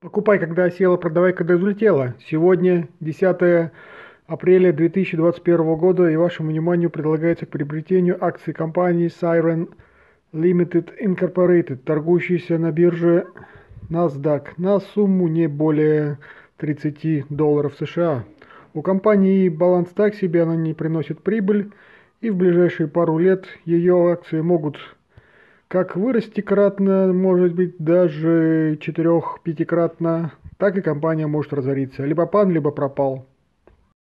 Покупай, когда осела, продавай, когда взлетела. Сегодня 10 апреля 2021 года и вашему вниманию предлагается к приобретению акции компании Siren Limited Incorporated, торгующейся на бирже NASDAQ на сумму не более 30 долларов США. У компании баланс так себе, она не приносит прибыль, и в ближайшие пару лет ее акции могут как вырасти кратно, может быть даже четырех-пятикратно, так и компания может разориться. Либо пан, либо пропал.